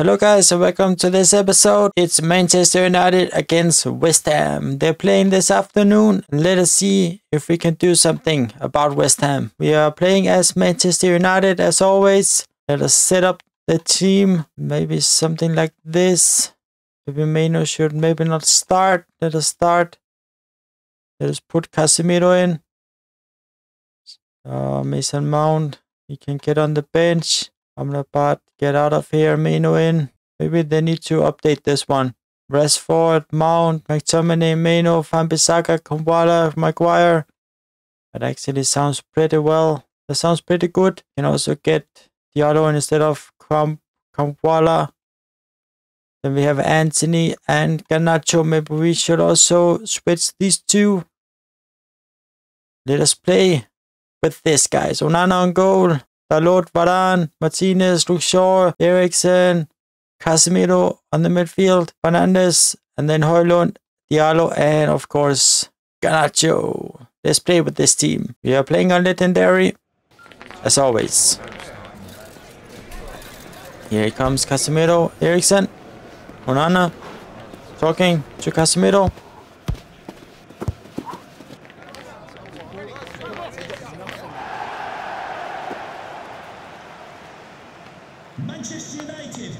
Hello guys and welcome to this episode. It's Manchester United against West Ham. They're playing this afternoon. Let us see if we can do something about West Ham. We are playing as Manchester United as always. Let us set up the team. Maybe something like this. Maybe Mainoo should maybe not start. Let us start. Let us put Casemiro in. Uh, Mason Mount. He can get on the bench. Amrabat, get out of here, Mainoo in. Maybe they need to update this one. Rashford, Mount, McTominay, Mainoo, Wan-Bissaka, Kambwala, Maguire. That actually sounds pretty well. That sounds pretty good. You can also get the other one instead of Kambwala. Then we have Antony and Garnacho. Maybe we should also switch these two. Let us play with this, guys. Onana on goal. Dalot, Varane, Martinez, Luke Shaw, Eriksen, Casemiro on the midfield, Fernandes, and then Højlund, Diallo, and of course, Garnacho. Let's play with this team. We are playing on Legendary, as always. Here comes Casemiro, Eriksen, Onana, talking to Casemiro. Manchester United.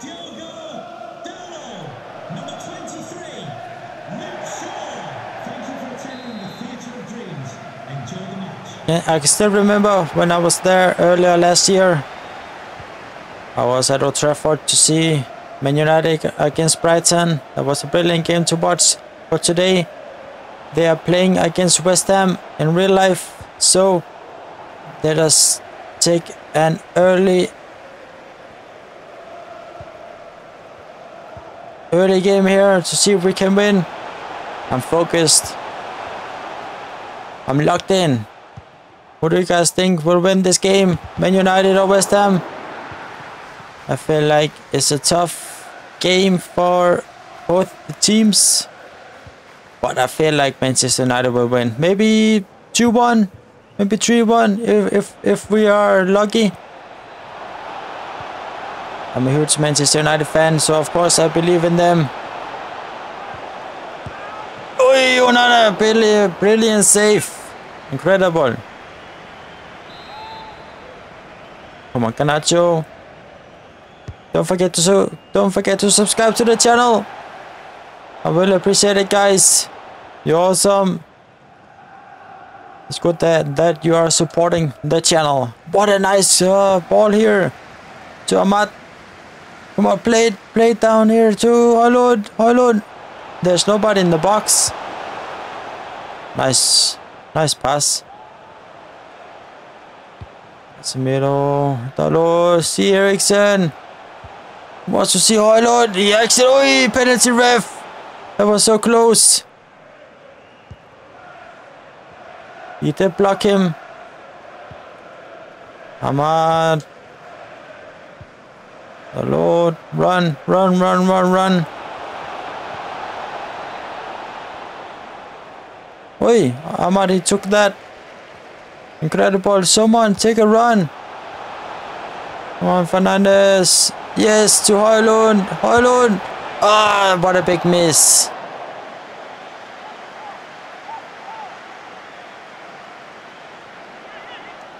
Diogo Dalot, number 23. Luke Shaw. Thank you for attending the Theatre of Dreams. Enjoy the match. Yeah, I can still remember when I was there earlier last year. I was at Old Trafford to see Man United against Brighton. That was a brilliant game to watch. But today, they are playing against West Ham in real life. So, let us take an early early game here to see if we can win. I'm focused. I'm locked in. What do you guys think will win this game? Man United or West Ham? I feel like it's a tough game for both teams. But I feel like Manchester United will win. Maybe 2-1, maybe 3-1 if, if, if we are lucky. I'm a huge Manchester United fan, so of course I believe in them. Oi, Onana, brilliant, brilliant save. Incredible. Come on, Garnacho. Don't forget to don't forget to subscribe to the channel. I really appreciate it, guys. You're awesome. It's good that that you are supporting the channel. What a nice uh, ball here to Amad. Come on, play it, play it down here to Højlund, Højlund. There's nobody in the box. Nice, nice pass. Casemiro, Dalot, see Eriksen. Wants to see Højlund. He actually, penalty ref. That was so close. He did block him. Amad. Dalot, run, run, run, run, run. Oi, Amad, he took that. Incredible. Someone take a run. Come on, Fernandes. Yes, to Højlund. Højlund. Ah, what a big miss.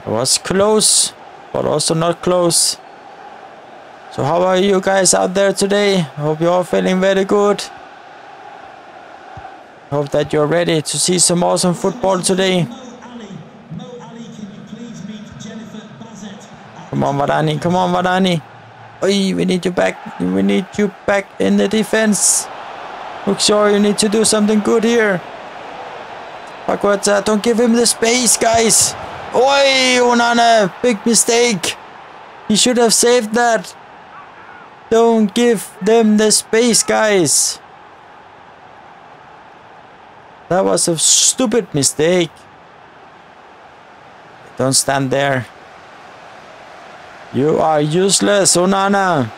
It was close, but also not close. So how are you guys out there today? Hope you're all feeling very good. Hope that you're ready to see some awesome football today. Come on, Varane. Come on, Varane. Oi, we need you back. We need you back in the defense. Luke Shaw you need to do something good here. Paqueta, don't give him the space, guys. Oi, Onana, big mistake. He should have saved that. Don't give them the space, guys. That was a stupid mistake. Don't stand there. You are useless, oh, Onana.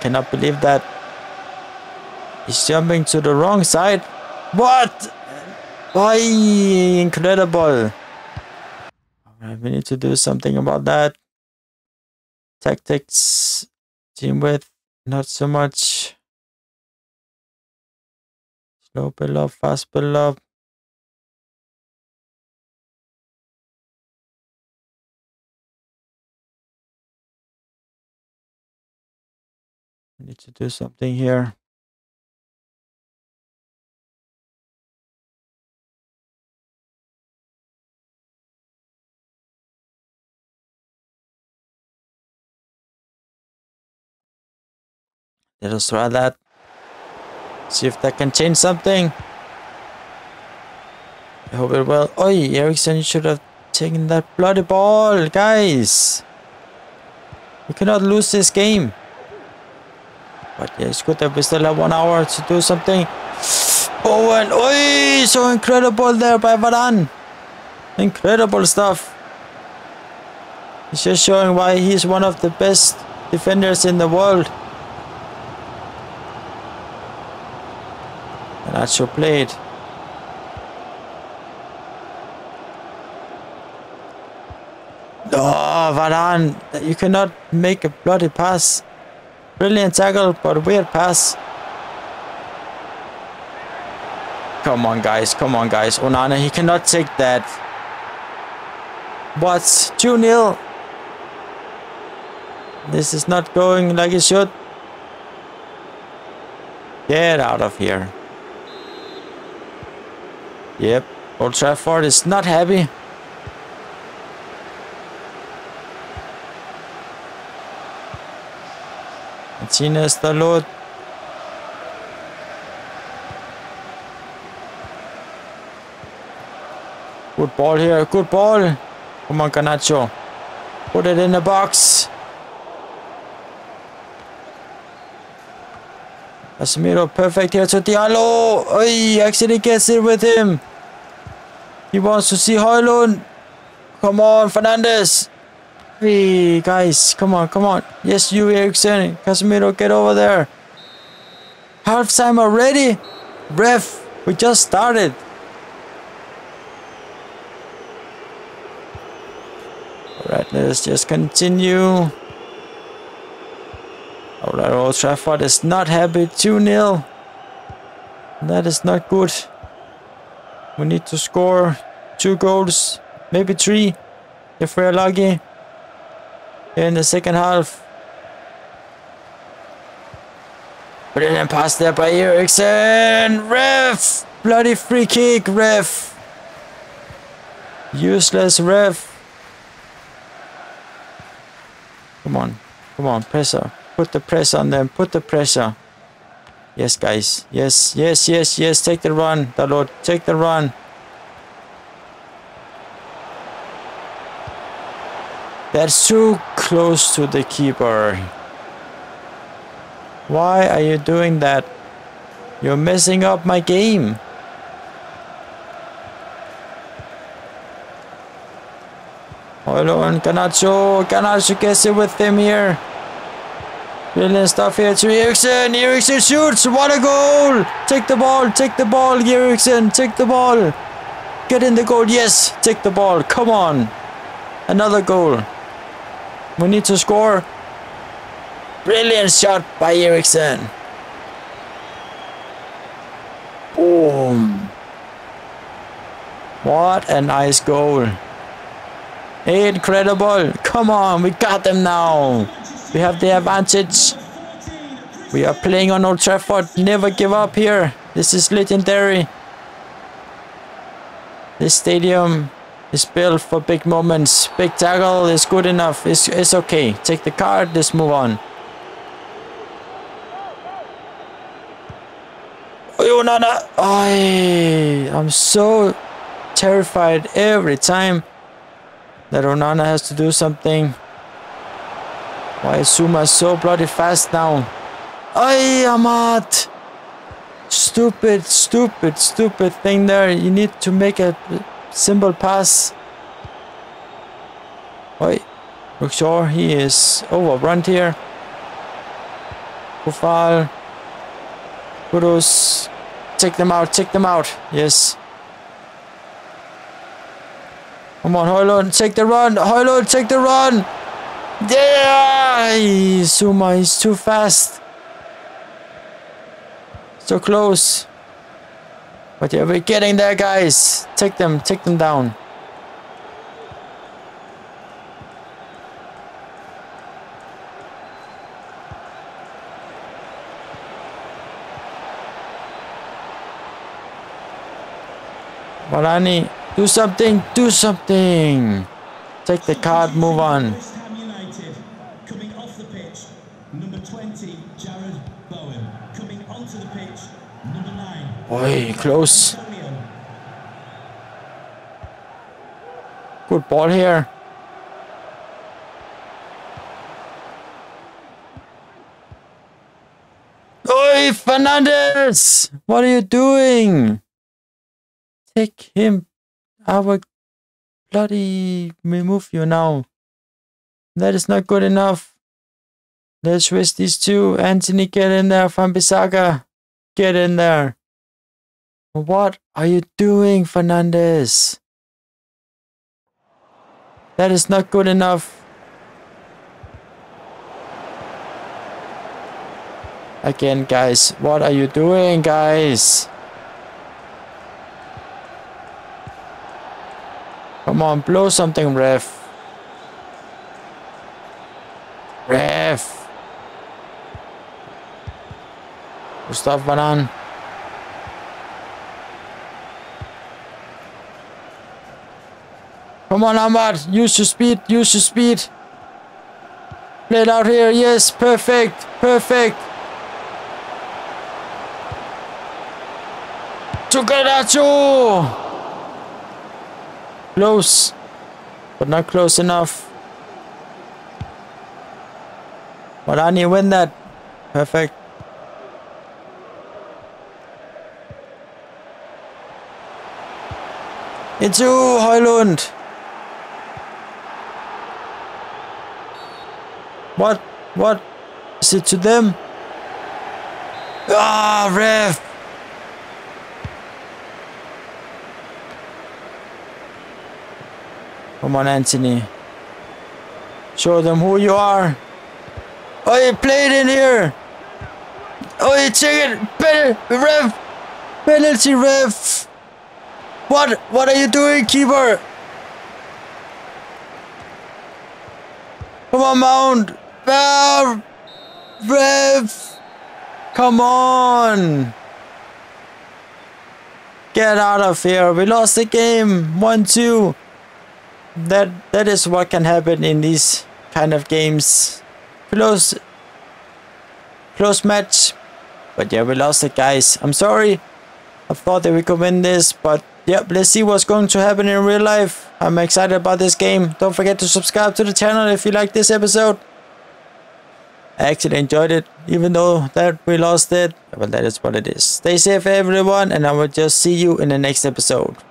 Cannot believe that. He's jumping to the wrong side. What? Bye! Incredible! Alright, we need to do something about that. Tactics, team width, not so much. Slow build up, fast build up. We need to do something here. Let us try that. See if that can change something. I hope it will. Oi, Eriksen, you should have taken that bloody ball, guys. We cannot lose this game. But yeah, it's good that we still have one hour to do something. Owen, oi, so incredible there by Varane. Incredible stuff. He's just showing why he's one of the best defenders in the world. And that's your played. Oh, Varane, you cannot make a bloody pass. Brilliant tackle, but weird pass. Come on, guys. Come on, guys. Onana, he cannot take that. What? 2-0. This is not going like it should. Get out of here. Yep. Old Trafford is not happy. Martinez Dalot. Good ball here. Good ball. Come on, Garnacho. Put it in the box. Casemiro perfect here to Diallo. Oh, actually gets it with him. He wants to see Højlund. Come on, Fernandes. Hey, guys, come on, come on. Yes, you, Eriksen. Casemiro, get over there. Half time already? Ref, we just started. Alright, let's just continue. Alright, Old Trafford is not happy. 2-0. That is not good. We need to score two goals, maybe three, if we're lucky, in the second half. But Brilliant pass there by Eriksen. Ref! Bloody free kick, ref. Useless ref. Come on. Come on, pressure. Put the pressure on them. Put the pressure. Yes, guys. Yes, yes, yes, yes. Take the run, the Lord. Take the run. That's too close to the keeper. Why are you doing that? You're messing up my game. Højlund, Garnacho. Garnacho gets it with him here. Brilliant stuff here to Eriksen. Eriksen shoots. What a goal! Take the ball. Take the ball, Eriksen. Take the ball. Get in the goal. Yes, take the ball. Come on. Another goal. We need to score. Brilliant shot by Eriksen. Boom. What a nice goal. Incredible. Come on, we got them now. We have the advantage. We are playing on Old Trafford. Never give up here. This is legendary. This stadium is built for big moments. Big tackle is good enough. It's, it's okay. Take the card. Let's move on. Oh, no, no. Oh, I'm so terrified every time that Onana has to do something. Why is Zouma so bloody fast now? Ay, Amad! Stupid, stupid, stupid thing there. You need to make a simple pass. Wait, Luke Shaw he is overrun here. Kufal. Kudus. Take them out, take them out. Yes. Come on, Højlund, take the run. Højlund, take the run. Yeah! Zouma, he's too fast. So close. But yeah, we're getting there, guys. Take them, take them down. Varane, do something, do something. Take the card, move on. West Ham United coming off the pitch, number 20, Jarrod Bowen. Coming onto the pitch, number 9, Oi, close. Good ball here. Oi, Fernandes! What are you doing? Take him. I will bloody remove you now. That is not good enough. Let's switch these two. Antony, get in there. Wan-Bissaka, get in there. What are you doing, Fernandes? That is not good enough. Again, guys, what are you doing, guys? Come on, blow something, ref. Ref. Gustav Banan. Come on, Amad. Use your speed. Use your speed. Play it out here. Yes, perfect. Perfect. Tukadacho! Close. But not close enough. Malani win that. Perfect. It's you, What? What? Is it to them? Ah, ref! Come on, Antony. Show them who you are. Oh, you played in here. Oh, you check it. Pen ref. Penalty ref. What? What are you doing, keeper? Come on, Mount. Ref. Come on. Get out of here. We lost the game. 1-2 that that is what can happen in these kind of games. Close close match. But yeah, we lost it guys. I'm sorry. I thought that we could win this, but yeah, let's see what's going to happen in real life. I'm excited about this game. Don't forget to subscribe to the channel if you like this episode. I actually enjoyed it, even though that we lost it. But that is what it is. Stay safe everyone, and I will just see you in the next episode.